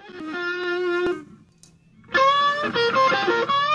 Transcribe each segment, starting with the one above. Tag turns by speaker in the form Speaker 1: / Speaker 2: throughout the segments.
Speaker 1: I woke up this morning.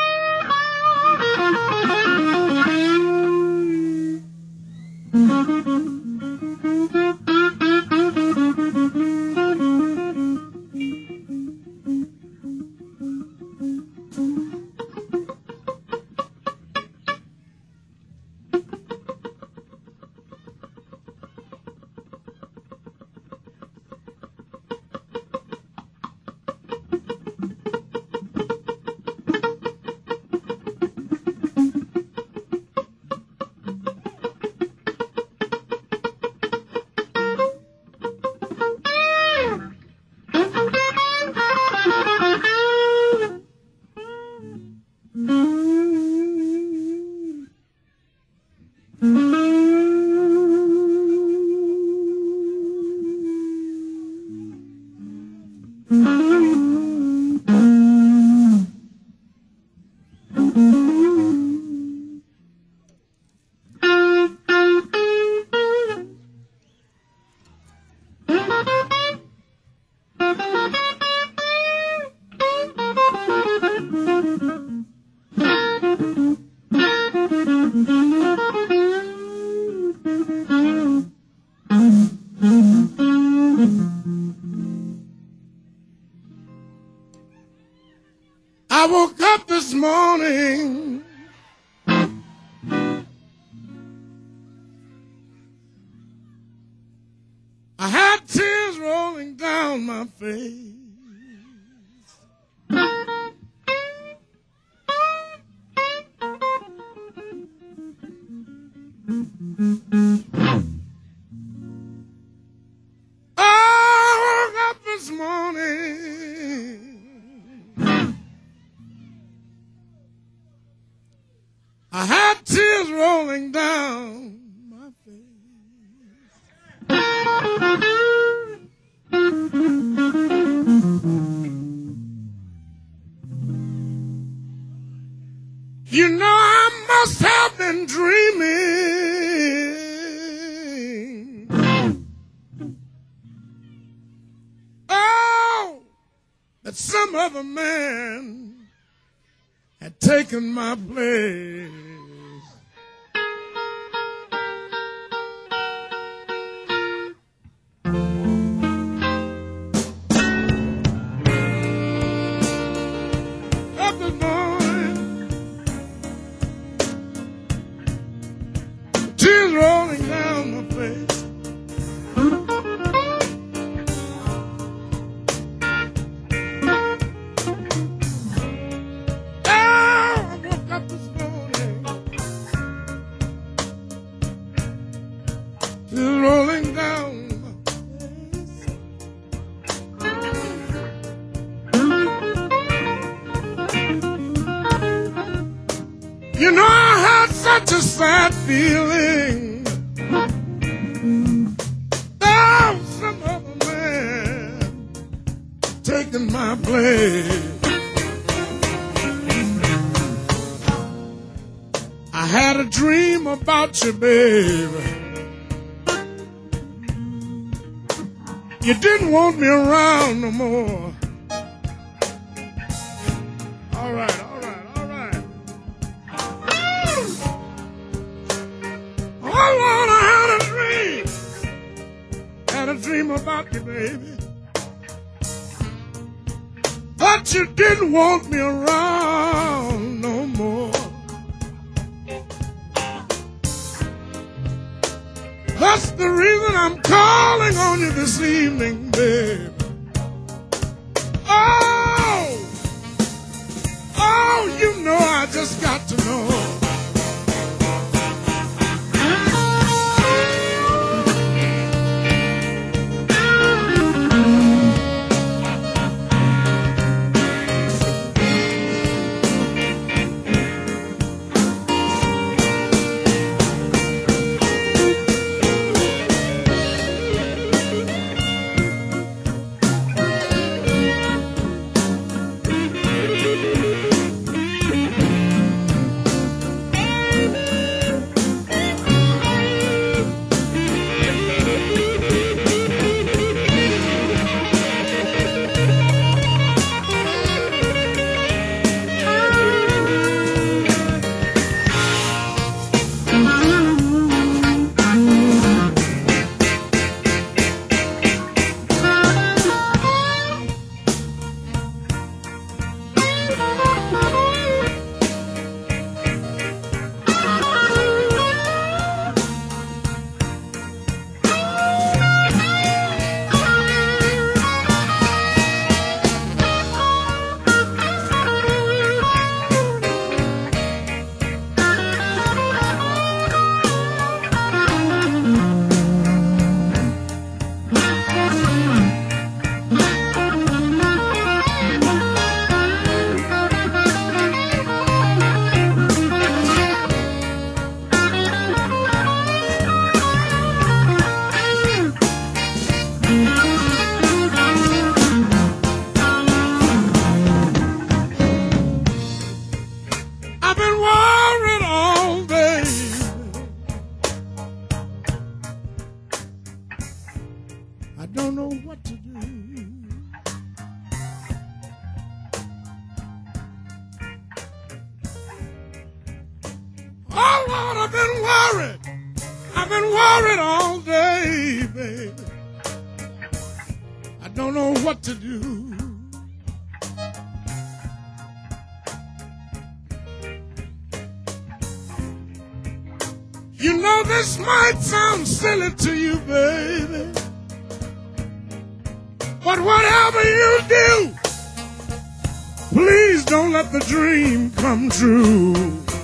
Speaker 1: I had tears rolling down my face. Some other man had taken my place. You, baby. You didn't want me around no more. All right, all right, all right. Oh, I had a dream. Had a dream about you, baby. But you didn't want me around dream come true.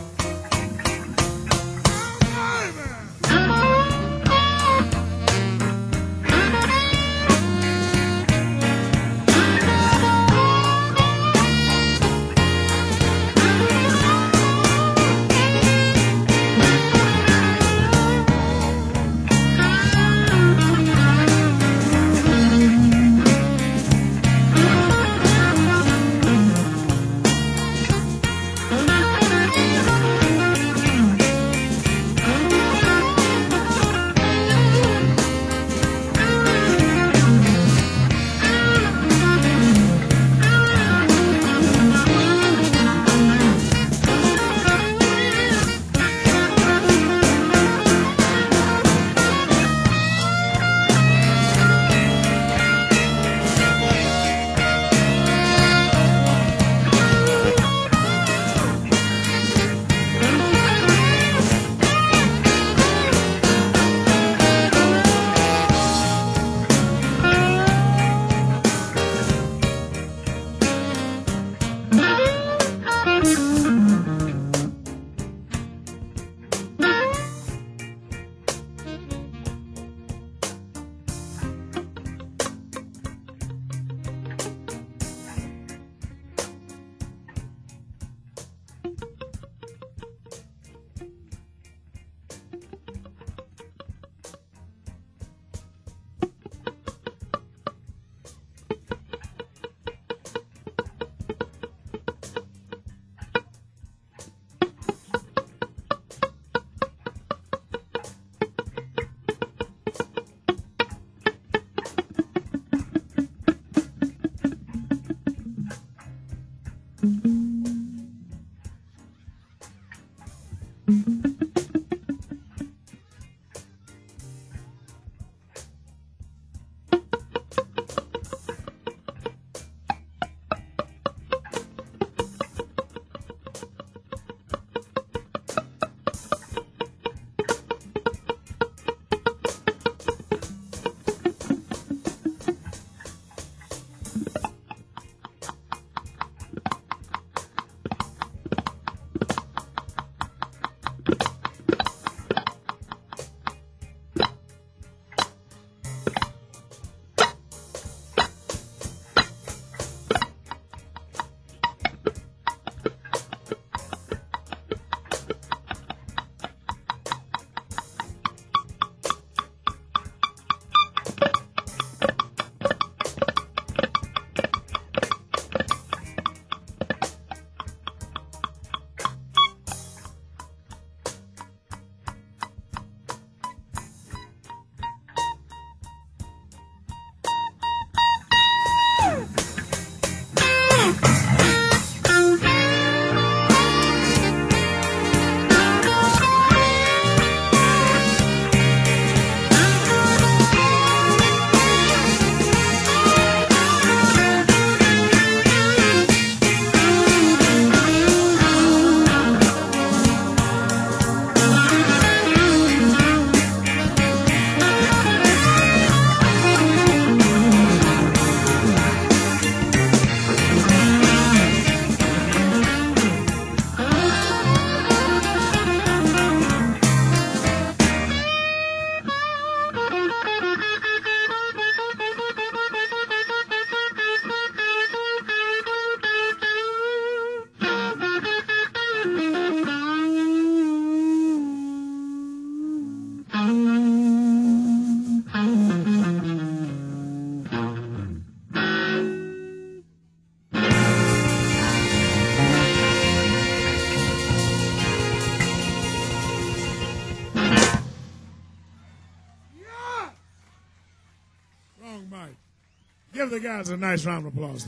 Speaker 1: Guys a nice round of applause.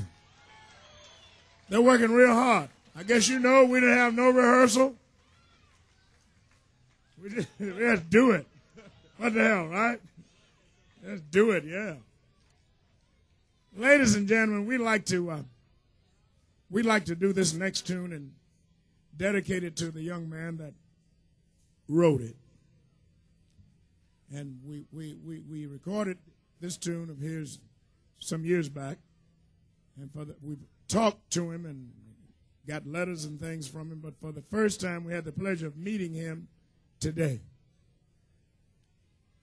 Speaker 1: They're working real hard. I guess you know we didn't have no rehearsal. We just, let's do it. What the hell, right? Let's do it, yeah. Ladies and gentlemen, we like to uh, we like to do this next tune and dedicate it to the young man that wrote it. And we, we, we, we recorded this tune of his some years back. And for the, we talked to him and got letters and things from him. But for the first time, we had the pleasure of meeting him today.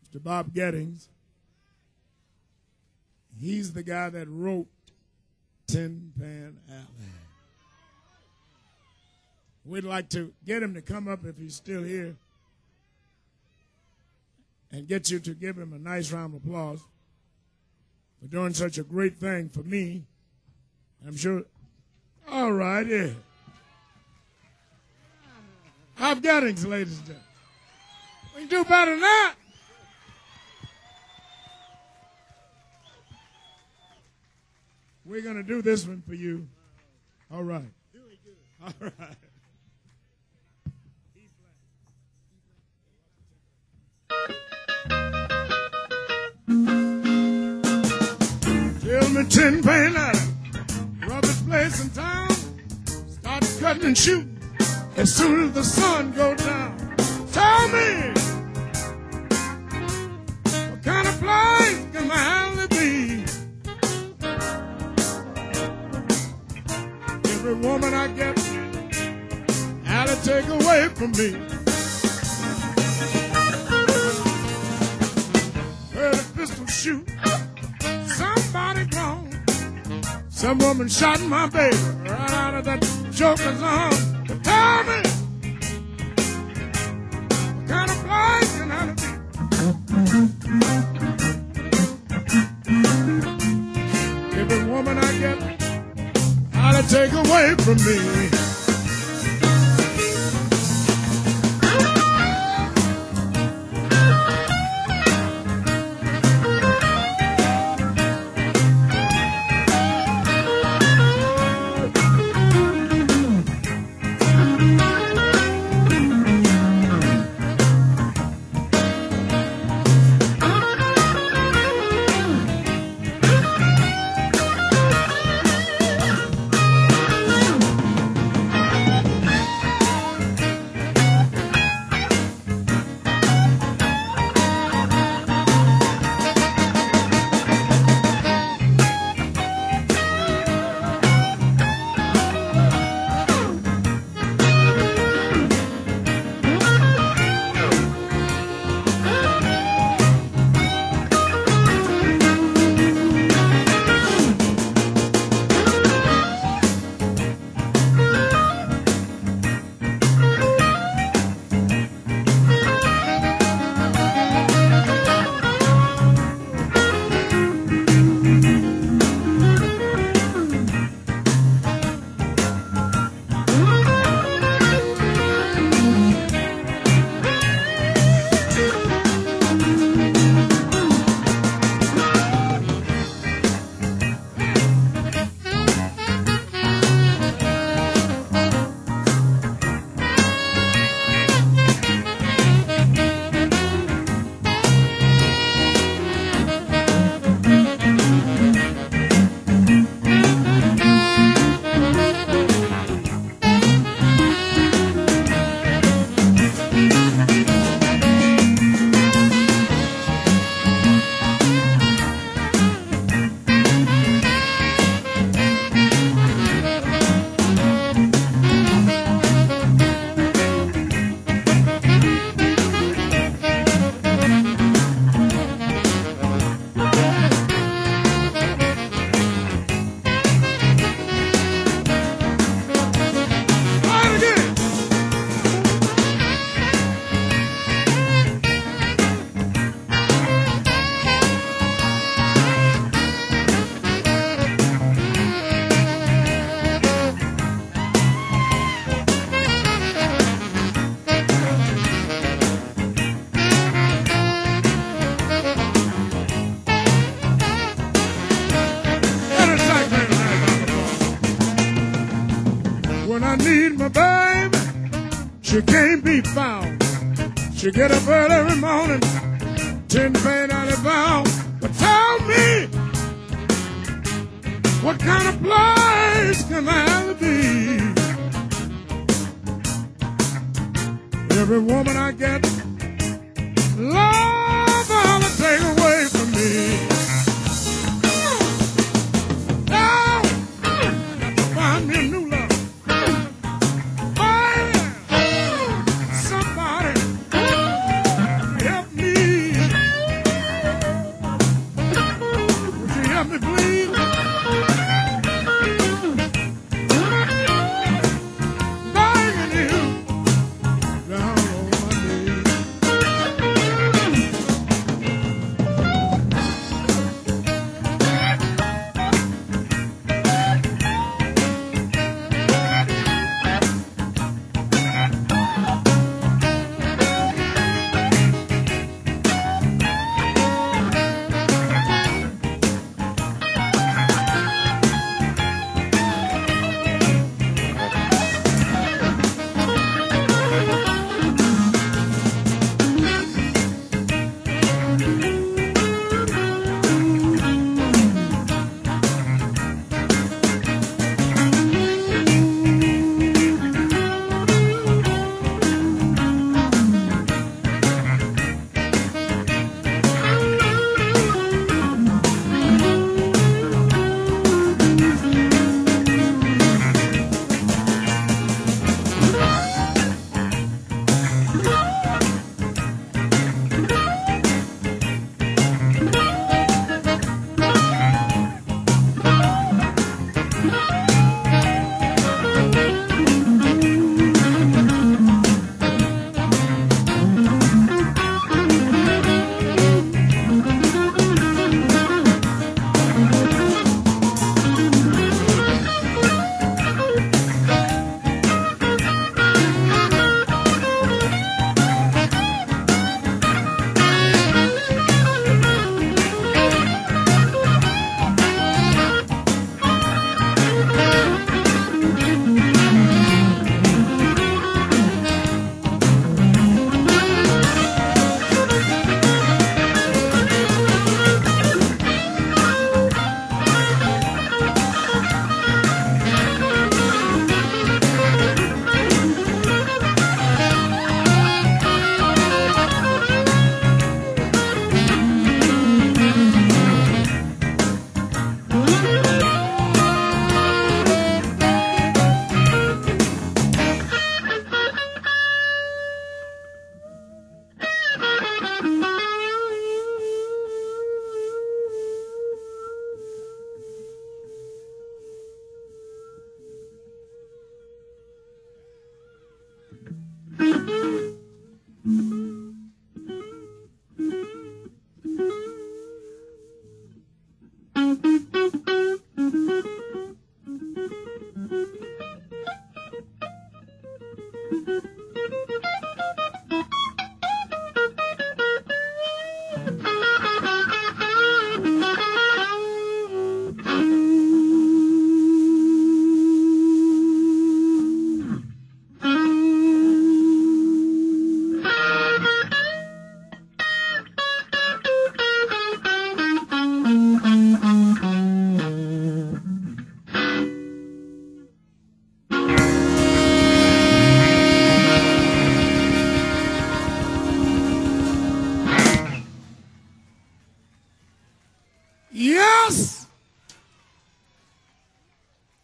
Speaker 1: Mr. Bob Geddins. He's the guy that wrote Tin Pan Alley. We'd like to get him to come up if he's still here and get you to give him a nice round of applause for doing such a great thing for me. I'm sure. All right, yeah. I've got it, ladies and gentlemen. We can do better than that. We're going to do this one for you. All right. All right. Tell me tin pan Alley, Robert's place in town. Start cutting and shooting as soon as the sun goes down. Tell me, what kind of place can my alley be? Every woman I get, alley take away from me. Heard a pistol shoot, Some woman shot my baby right out of that joker's arm. Tell me, what kind of place can I be? Every woman I get, I'll take away from me.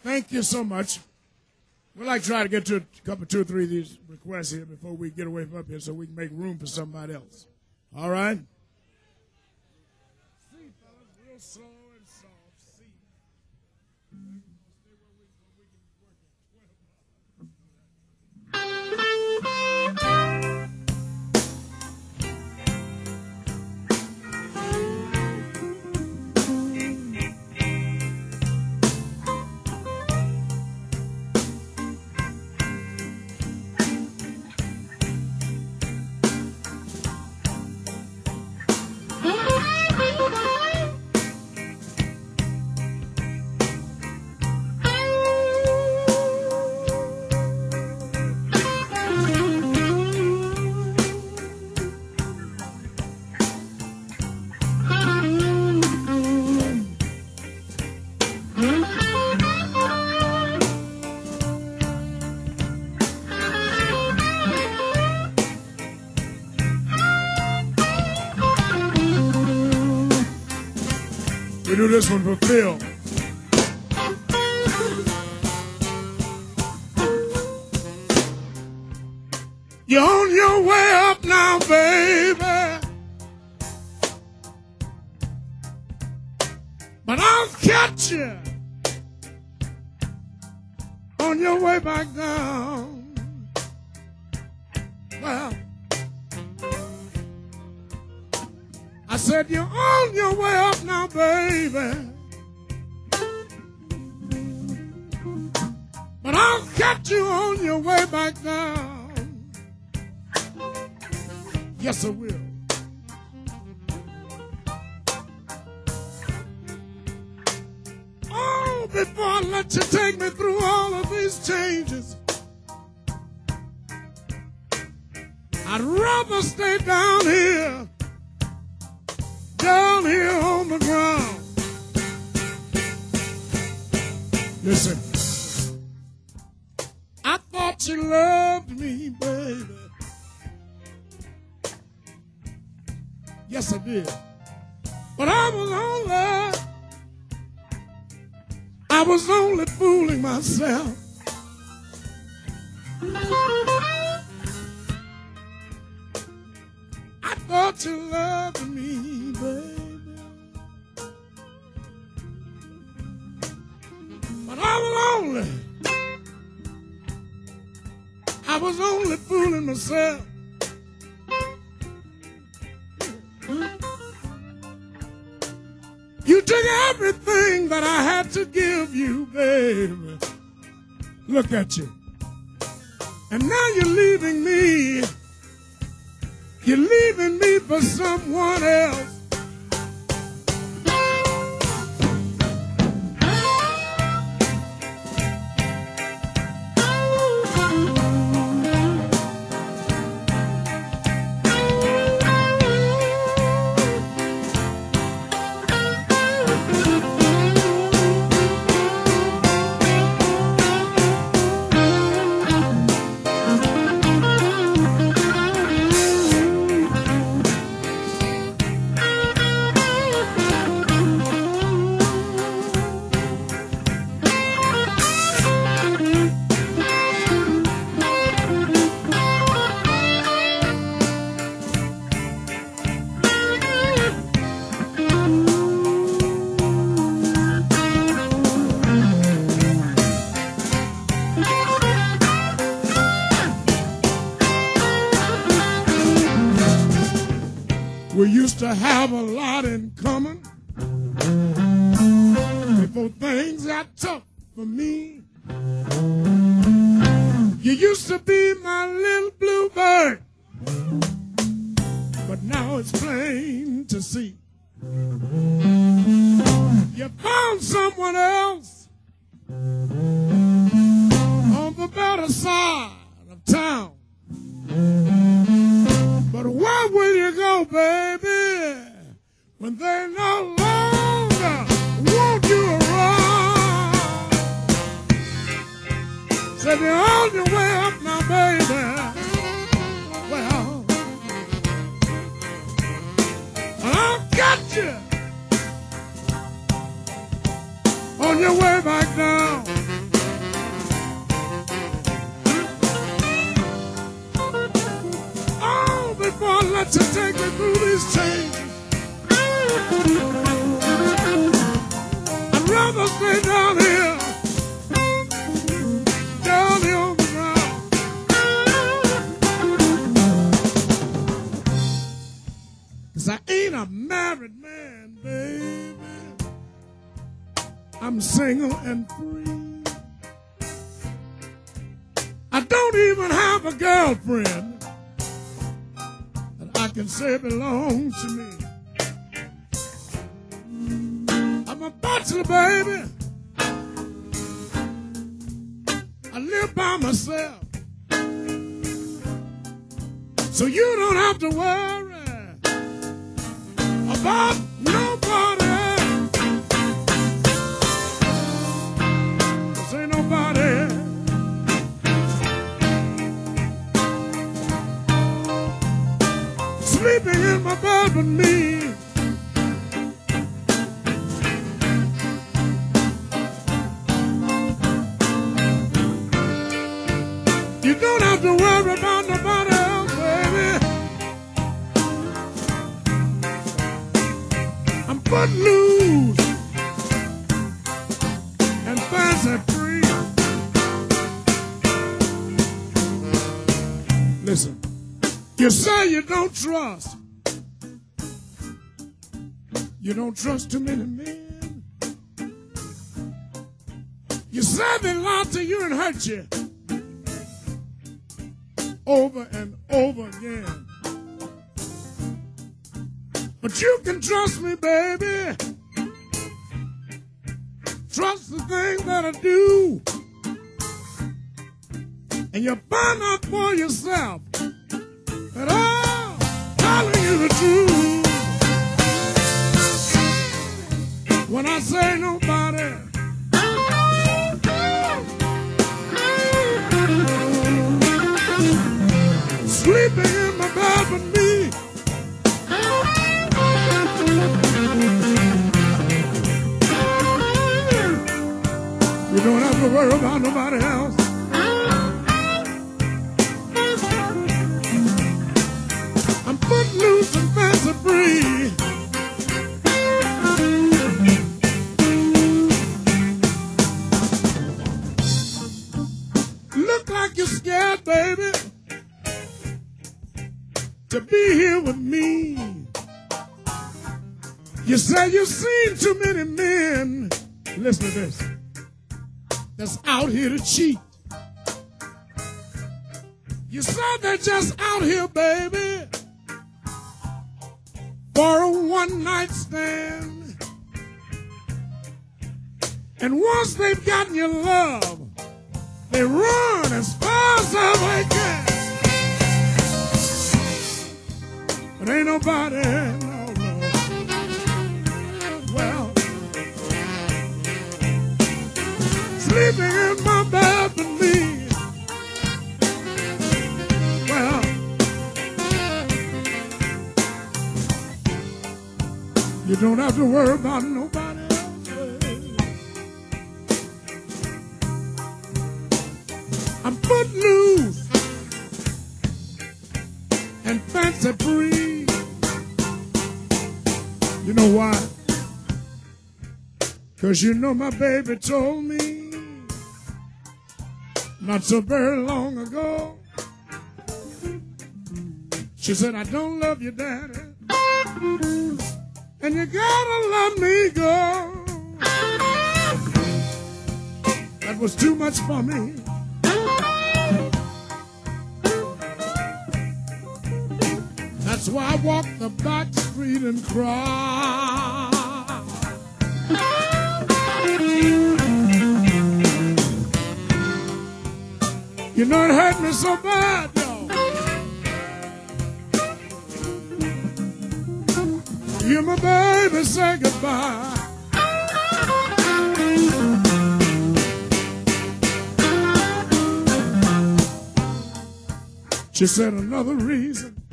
Speaker 1: Thank you so much. We'd like to try to get to a couple, two or three of these requests here before we get away from up here so we can make room for somebody else. All right? See, fellas, real slow We do this one for Phil. You're on your way up now, baby. But I'll catch you on your way back down. Well, I said, You're Catch you on your way back down. Yes, I will. Oh, before I let you take me through all of these changes, I'd rather stay down here, down here on the ground. Listen, Yes, I did. But I was only, I was only fooling myself. I thought you loved me, baby. But I was only, I was only fooling myself. Baby. Look at you. And now you're leaving me. You're leaving me for someone else. Let you take me through these changes. I'd rather stay down here, down here on the ground. Cause I ain't a married man, baby. I'm single and free. I don't even have a girlfriend can say it belongs to me. I'm a bachelor, baby. I live by myself. So you don't have to worry about You don't have to worry about nobody else, baby. I'm but loose and fancy free. Listen, you say you don't trust. You don't trust too many men. You say they lie to you and hurt you over and over again. But you can trust me, baby. Trust the things that I do. And you find out for yourself that I'm telling you the truth. When I say nobody, sleeping in my bed with me. You don't have to worry about nobody else. Baby, to be here with me. You say you've seen too many men. Listen to this. That's out here to cheat. You said they're just out here, baby, for a one night stand. And once they've gotten your love, they run as But ain't nobody, no, no. Well, sleeping in my bed with me. Well, you don't have to worry about nobody free. You know why? Cause you know my baby told me not so very long ago. She said, I don't love you, daddy. And you gotta let me go. That was too much for me. That's why I walk the back street and cry. You know it hurt me so bad, y'all. You my baby say goodbye. She said another reason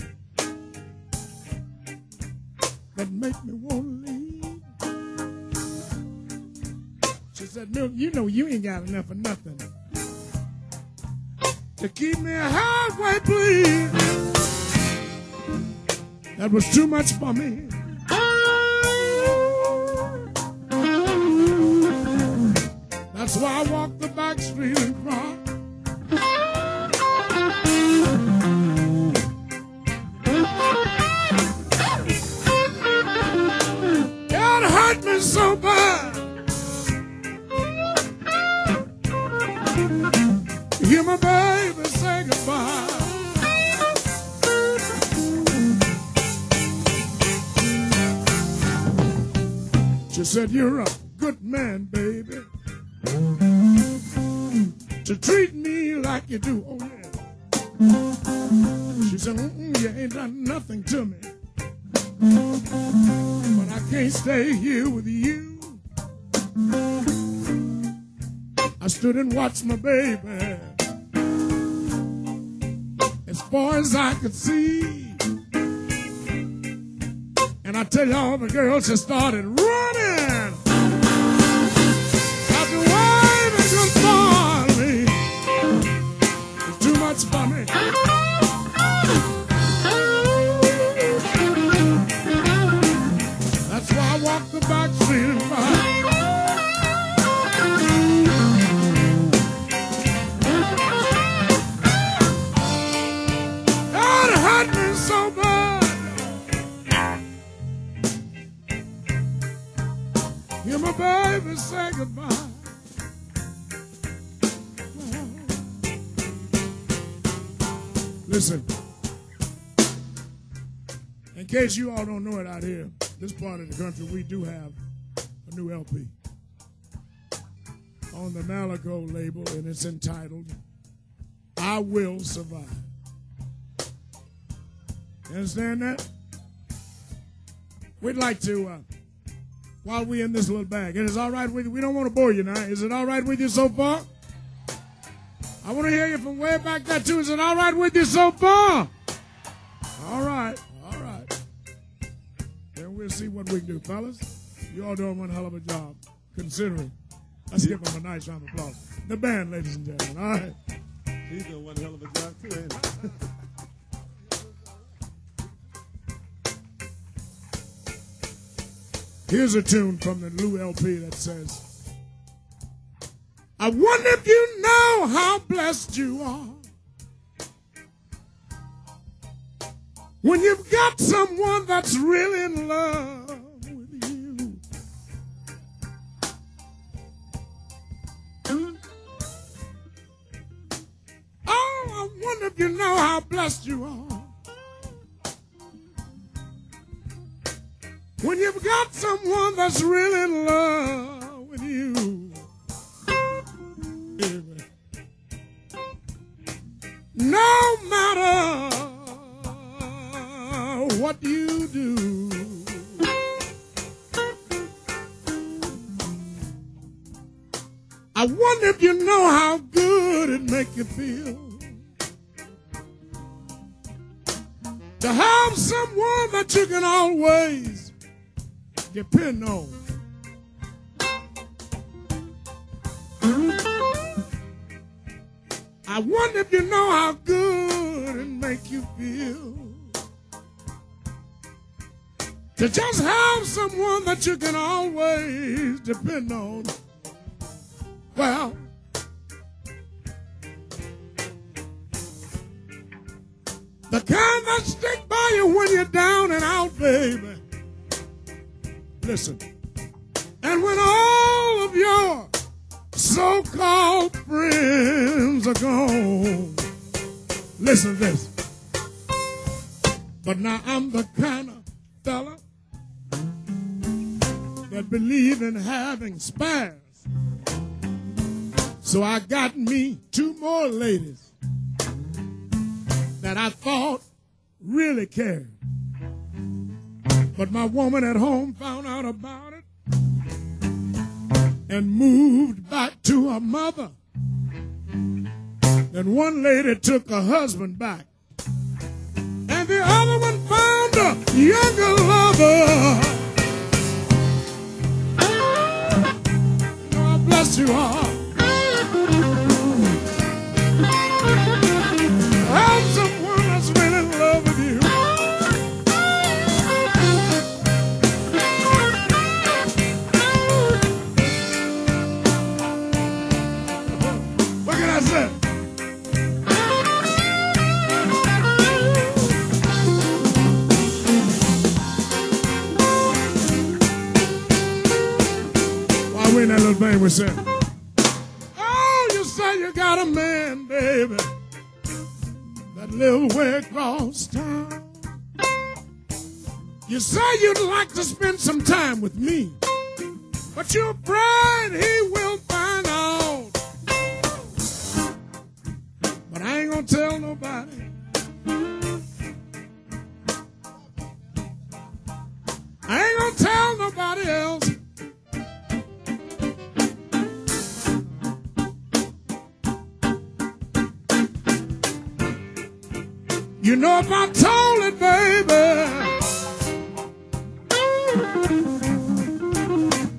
Speaker 1: enough of nothing to keep me halfway, please. That was too much for me. That's why I walk the back street You're a good man, baby. To treat me like you do. Oh, yeah. She said, Mm-mm, You ain't done nothing to me. But I can't stay here with you. I stood and watched my baby as far as I could see. And I tell y'all, the girls just started we do have a new LP on the Malaco label, and it's entitled I Will Survive. You understand that? We'd like to, uh, while we're in this little bag, and it is all right with you. We don't want to bore you now. Is it all right with you so far? I want to hear you from way back there, too. Is it all right with you so far? All right. We'll see what we can do. Fellas, you all doing one hell of a job, considering. Let's give them a nice round of applause. The band, ladies and gentlemen. All right.
Speaker 2: He's doing one hell of a job, too, ain't he?
Speaker 1: Here's a tune from the new LP that says, I wonder if you know how blessed you are. When you've got someone that's really in love with you. Mm-hmm. Oh, I wonder if you know how blessed you are. When you've got someone that's really in love feel. To have someone that you can always depend on. I wonder if you know how good it make you feel to just have someone that you can always depend on. Well, the kind that stick by you when you're down and out, baby. Listen. And when all of your so-called friends are gone, listen this. But now I'm the kind of fella that believe in having spares. So I got me two more ladies that I thought really cared. But my woman at home found out about it and moved back to her mother. Then one lady took her husband back. And the other one found a younger lover. God bless you all. While we say, Oh, you say you got a man, baby, that live way across town. You say you'd like to spend some time with me, but you're afraid he will find out. But I ain't gonna tell nobody. I ain't gonna tell nobody else. You know if I told it, baby.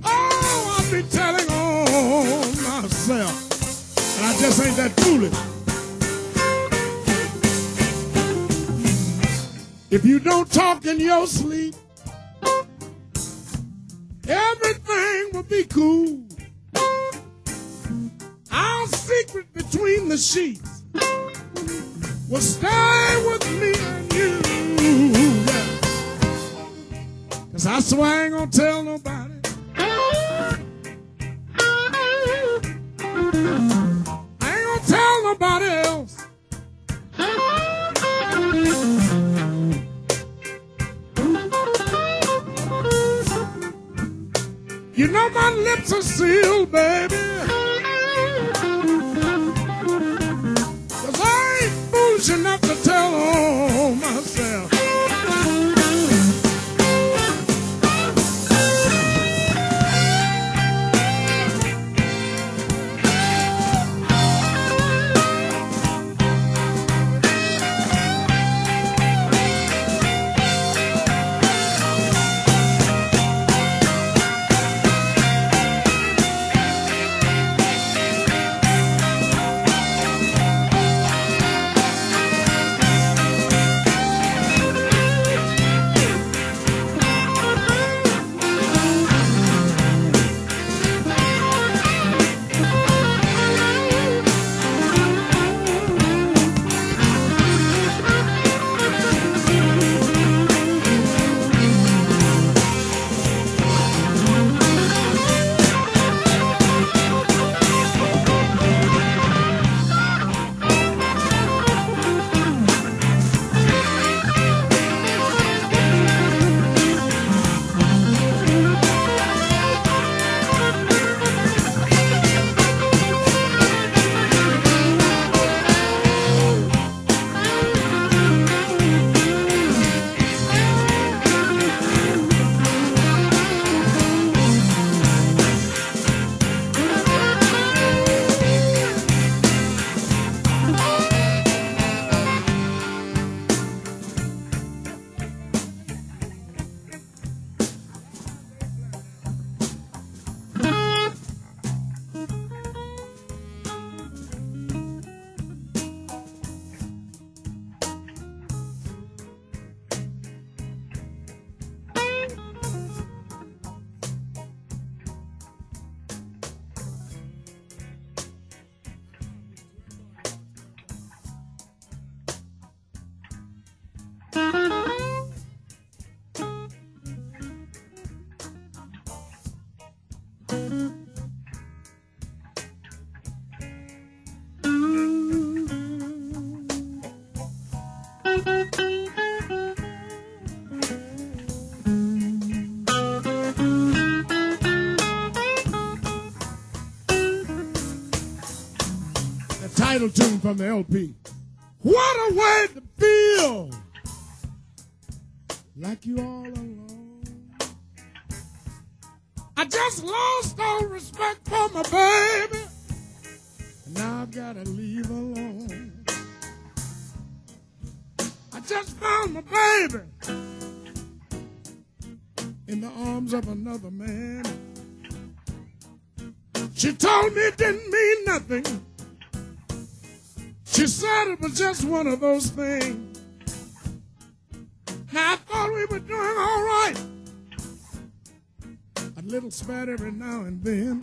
Speaker 1: Oh, I'll be telling on myself. And I just ain't that foolish. If you don't talk in your sleep, everything will be cool. Our secret between the sheets will stay with me and you. Cause I swear I ain't gonna tell nobody. I ain't gonna tell nobody else. You know my lips are sealed, baby. From the LP. What a way to feel like you all alone. I just lost all respect for my baby, and now I've got to leave alone. I just found my baby in the arms of another man. She told me it didn't mean nothing. She said it was just one of those things. I thought we were doing all right. A little spat every now and then.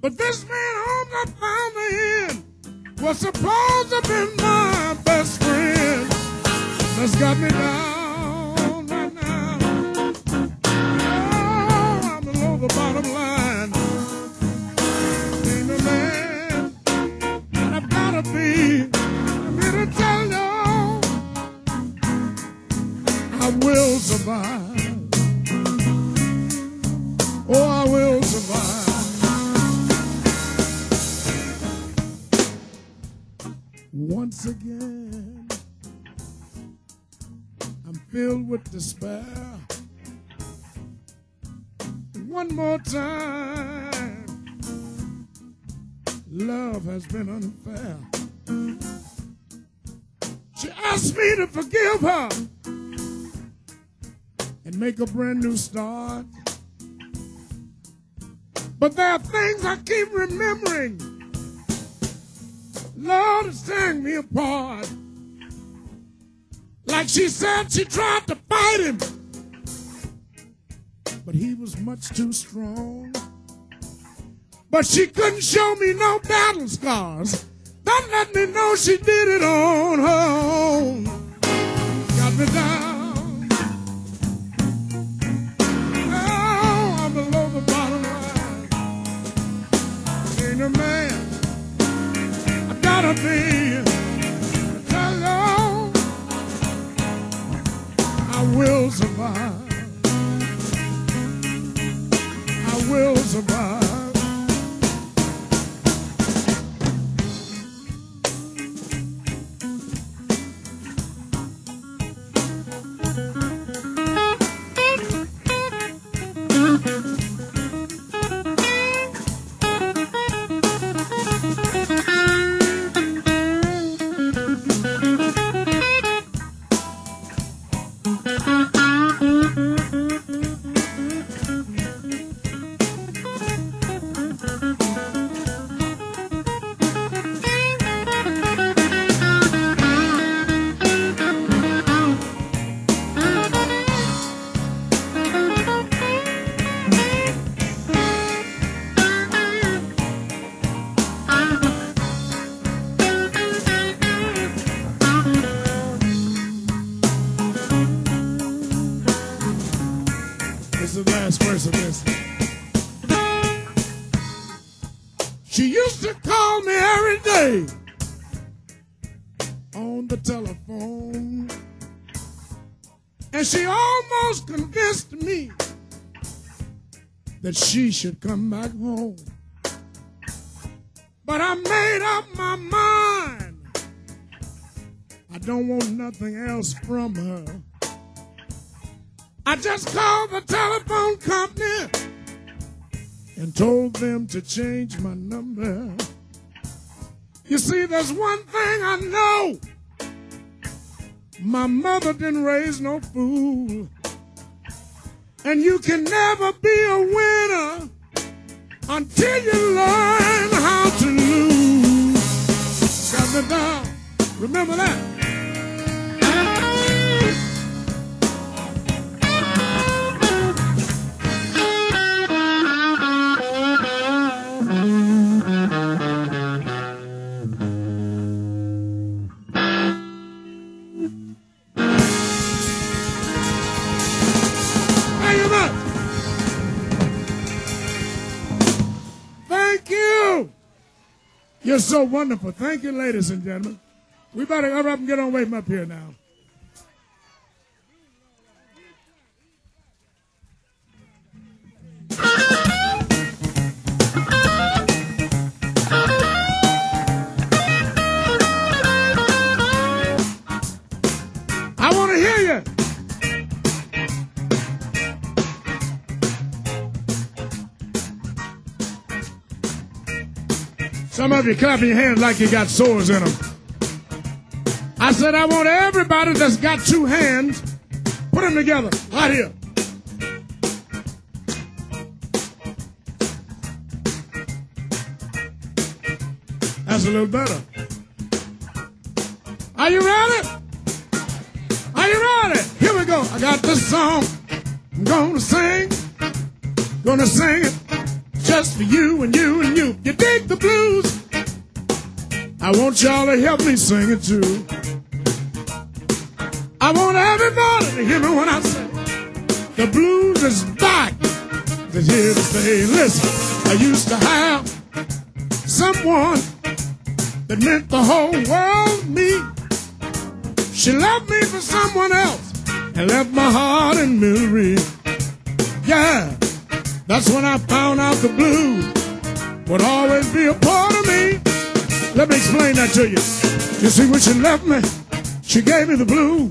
Speaker 1: But this man home I found the end was supposed to be my best friend. That's got me down right now. Oh, I'm below the bottom line. With despair. One more time, love has been unfair. She asked me to forgive her and make a brand new start. But there are things I keep remembering. Lord, it's me apart. Like she said, she tried to fight him, but he was much too strong. But she couldn't show me no battle scars. That let me know she did it on her own. Got me down. Oh, I'm below the bottom line. ain't a man. I gotta be should come back home. But I made up my mind. I don't want nothing else from her. I just called the telephone company and told them to change my number. You see, there's one thing I know. My mother didn't raise no fool. And you can never be a winner until you learn how to lose. Remember that. So wonderful. Thank you, ladies and gentlemen. We better hurry up and get on way from up here now. Of you clapping your hands like you got sores in them. I said, I want everybody that's got two hands, put them together right here. That's a little better. Are you ready? Are you ready? Here we go. I got this song. I'm gonna sing. Gonna sing it just for you and you and you. You dig the blues? I want y'all to help me sing it too. I want everybody to hear me when I say the blues is back. It's here to stay. Listen, I used to have someone that meant the whole world to me. She left me for someone else and left my heart in misery. Yeah. That's when I found out the blues would always be a part of me. Let me explain that to you. You see, when she left me, she gave me the blues.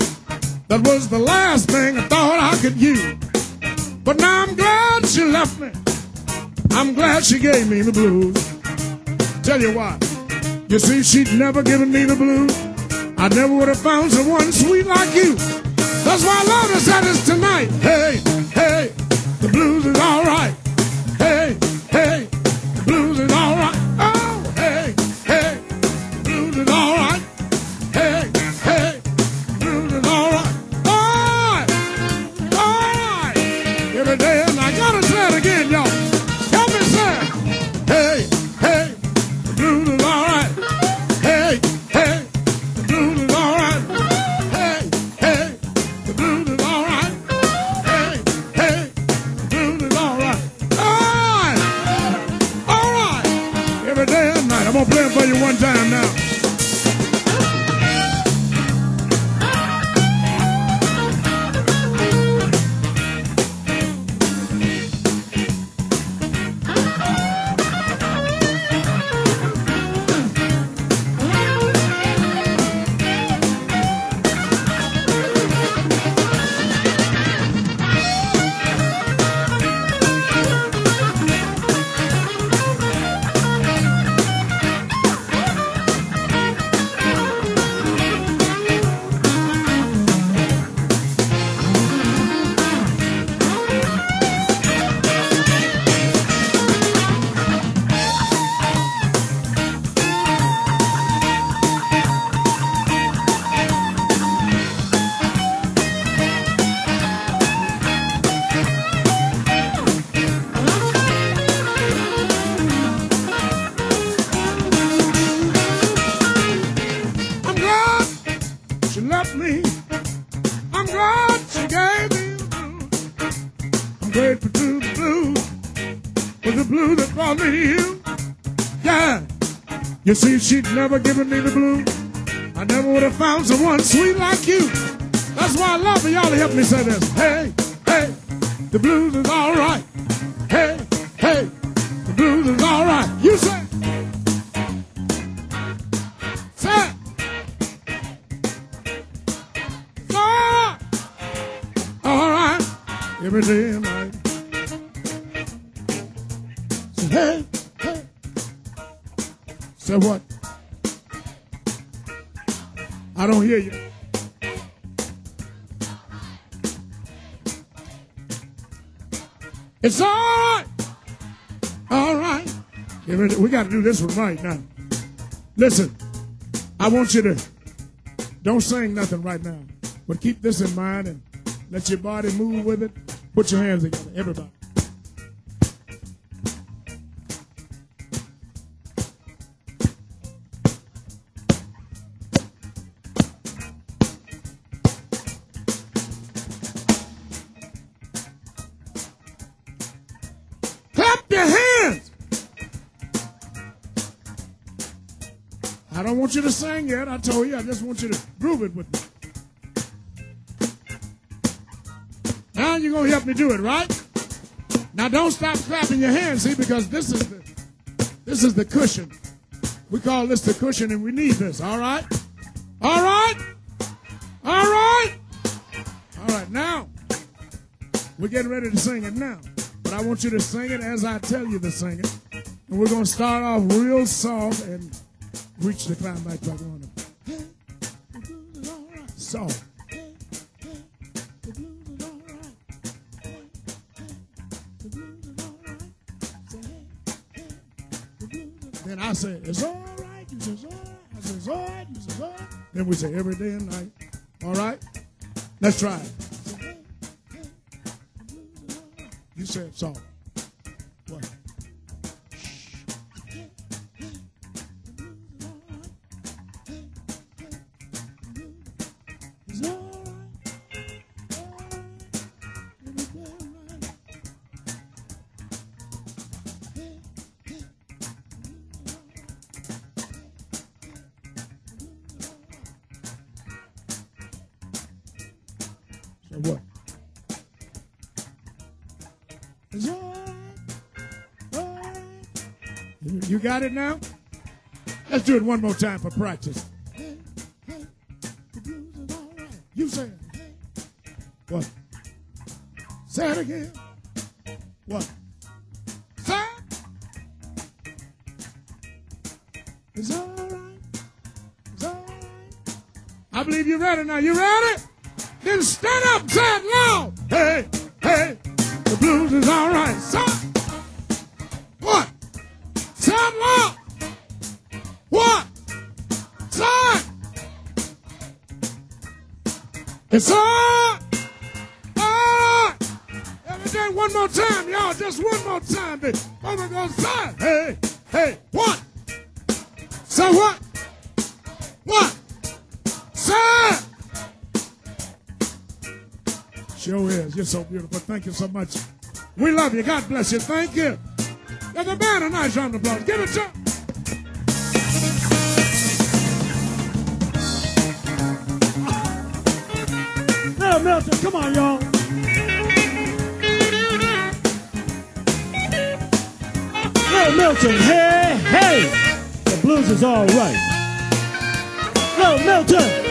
Speaker 1: That was the last thing I thought I could use. But now I'm glad she left me. I'm glad she gave me the blues. Tell you what, you see, she'd never given me the blues. I never would have found someone sweet like you. That's why I love to say this tonight. Hey, hey, the blues is all right. Never given me the blues. I never would have found someone sweet like you. That's why I love for y'all to help me say this. Hey, this one right now. Listen, I want you to don't sing nothing right now, but keep this in mind and let your body move with it. Put your hands together, everybody. Don't want you to sing yet. I told you. I just want you to groove it with me. Now you're gonna help me do it, right? Now don't stop clapping your hands, see, because this is the this is the cushion. We call this the cushion, and we need this. All right, all right, all right, all right. Now we're getting ready to sing it now, but I want you to sing it as I tell you to sing it, and we're gonna start off real soft and reach the climax like on them. Hey, the blues is all right. Soft. Hey, hey, the blues is all right. Hey, hey, the blues is all right. Say, hey, hey, the blues is Then I say, it's all right. You say, it's all right. I say, it's all right. You say, it's all right. Then we say, every day and night. All right? Let's try it. Say, hey, hey, You, got it now? Let's do it one more time for practice. Hey, hey, the blues is all right. You say it. Hey. What? Say it again. What? Say it. It's all right. It's all right. I believe you're ready now. You ready? Then stand up, say it. Hey, hey, the blues is all right. Say It's right. All right. Every day, one more time, y'all. Just one more time. baby. Oh my God. Hey, hey, what? Say what? What? Say. Sure is. You're so beautiful. Thank you so much. We love you. God bless you. Thank you. There's the band, a nice round of applause. Give it to
Speaker 3: Milton, come on, y'all. Little Milton, hey, hey. The blues is all right. Little Milton.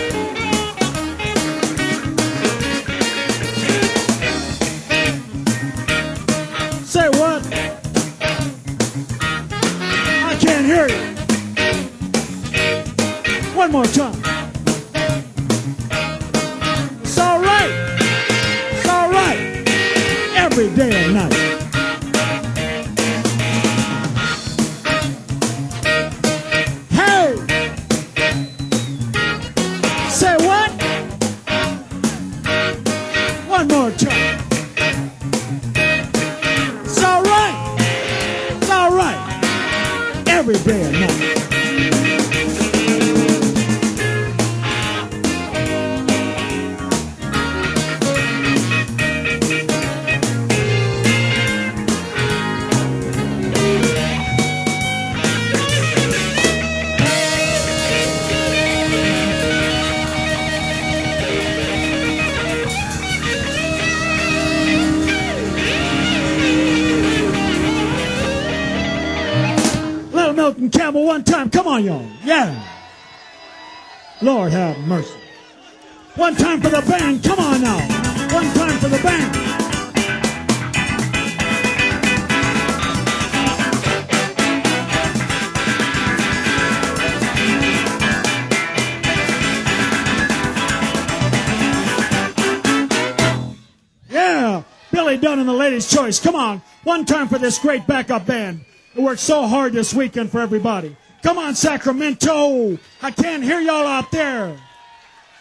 Speaker 3: One time for this great backup band. It worked so hard this weekend for everybody. Come on, Sacramento. I can't hear y'all out there.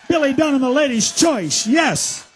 Speaker 3: Billy Dunn and the Ladies' Choice. Yes.